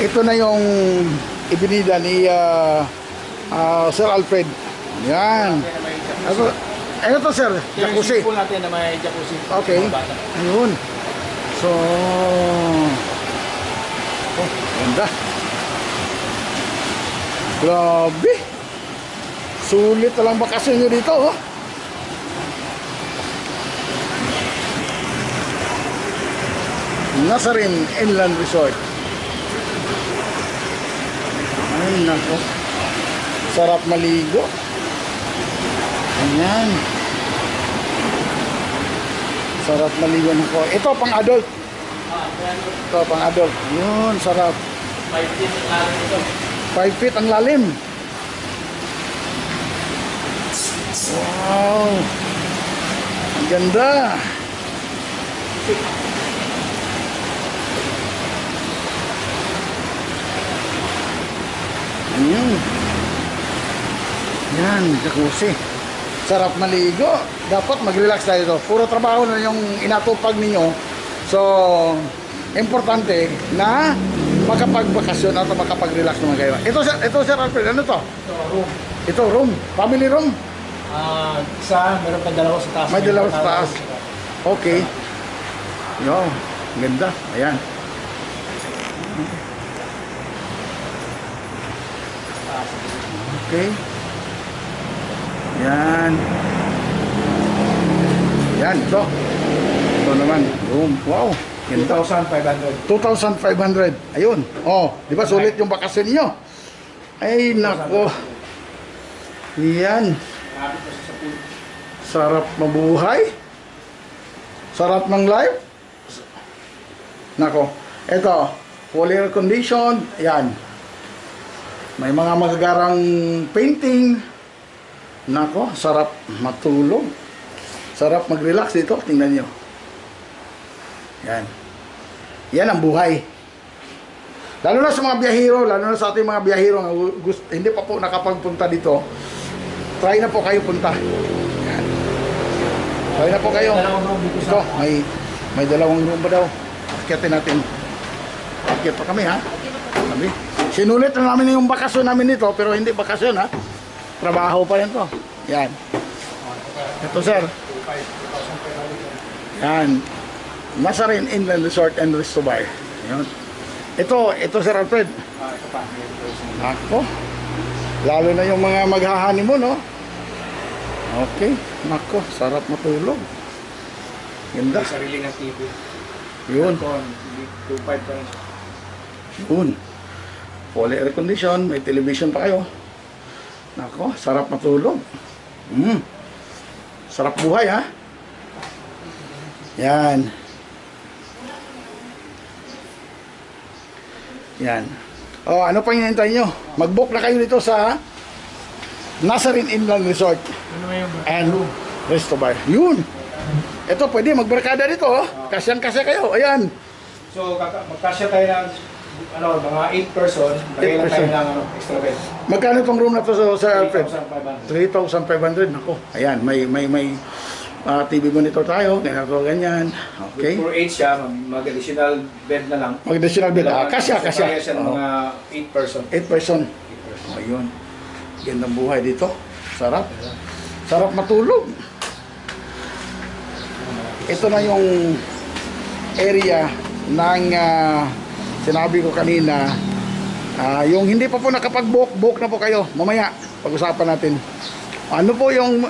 ito na yung ibinida ni ah, ah, Sir Alfred. Yan. Ano, ano to sir? Yung Jacuzzi. pool natin na may jacuzzi. Okay. Ayun. So, oh, ganda. Grabe. Sulit na lang bakasyon nyo dito, oh. Nazarin Inland Resort. Ay, nako. Sarap maligo. Ayan. Sarap maligo nako. Ito pang adult. Ito pang adult. Yun, sarap. 5 feet ang lalim ito. 5 feet ang lalim. Wow. Ang ganda. Ayun. Yan, jacuzzi. Sarap maligo. Dapat mag-relax tayo ito. Puro trabaho na yung inatupag ninyo. So, importante na makapagbakasyon at makapag-relax naman kayo. Ito, sir, ito, sir Alfred, ano to? Ito, room. Ito, room. Family room. Ah, isa, meron pa dalawa sa taas. May dalawa sa taas. Okay. Yo, ganda. Ayan. Okay. Yan. Yan, ito. Ito naman. Room. Wow. Ganda. 2,500. 2,500. Ayun. Oh, di ba sulit yung bakasyon niyo? Ay, nako. Yan. Sarap mabuhay. Sarap ng life. Nako. Ito, fully air conditioned. Yan. May mga magagarang painting. Nako, sarap matulog. Sarap mag-relax dito. Tingnan nyo. Yan. Yan ang buhay. Lalo na sa mga biyahero, lalo na sa ating mga biyahero na gusto, hindi pa po nakapagpunta dito, try na po kayo punta. Yan. Try na po kayo. Ito, may may dalawang room pa daw. Akyatin natin. Akyat pa kami ha. Kami. Sinulit na namin yung bakasyon namin dito, pero hindi bakasyon ha. Trabaho pa rin to. Yan. Ito sir. Yan. Nazarin Inland Resort and Resto Bar. Yan. Ito, ito Sir Alfred. Nako. Lalo na yung mga maghahani mo, no? Okay. Nako, sarap matulog. Ganda. May sarili ng TV. Yun. Aircon, hindi 2.5 pa rin. Yun. Fully air condition, may television pa kayo. Nako, sarap matulog. Mm. Sarap buhay, ha? Yan. Yan. Oh, ano pang hinihintay nyo? Mag-book na kayo dito sa Nazarin Inland Resort Ano and Resto Bar. Yun. Ito, pwede magbarkada dito, oh. Kasyang-kasya kayo. Ayan. So, magkasya tayo ng ano, mga 8 person, lagay lang tayo ng ano, extra bed. Magkano tong room na to sa, sa Alfred? 3,500. 3,500. Nako, ayan, may may may ah, TV monitor tayo, ganito ganyan. Okay. For 8 siya, mag- mag-additional bed na lang. Mag-additional bed. Ah, kasya, kasya. Kaya siya ng mga 8 person. 8 person. 8 person. Ayun. Gandang buhay dito. Sarap. Sarap matulog. Ito na yung area ng ah, sinabi ko kanina. ah, yung hindi pa po nakapag-book, book na po kayo. Mamaya, pag-usapan natin. Ano po yung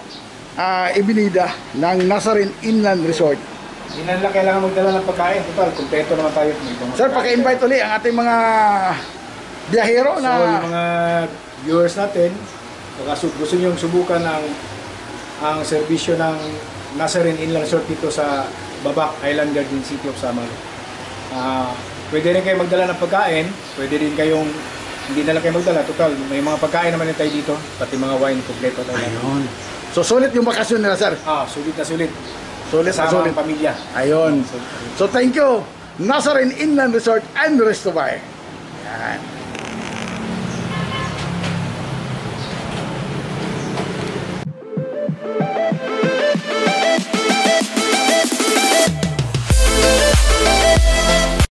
ah, ibinida ng Nazarin Inland Resort? Hindi na lang kailangan magdala ng pagkain. Total, kumpleto naman tayo. Sir, paki-invite ulit ang ating mga biyahero So, na yung mga viewers natin, baka gusto nyo subukan ang ang serbisyo ng Nazarin Inland Resort dito sa Babak Island Garden City of Samar. Ah, pwede rin kayo magdala ng pagkain, pwede rin kayong hindi na lang kayo magdala, total, may mga pagkain naman tayo dito, pati mga wine, kompleto tayo. Ayun. So sulit yung bakasyon nila, sir. Ah, sulit na sulit. Sulit na sulit. pamilya. Ayun. So thank you, Nazarin Inland Resort and Resto. Yan.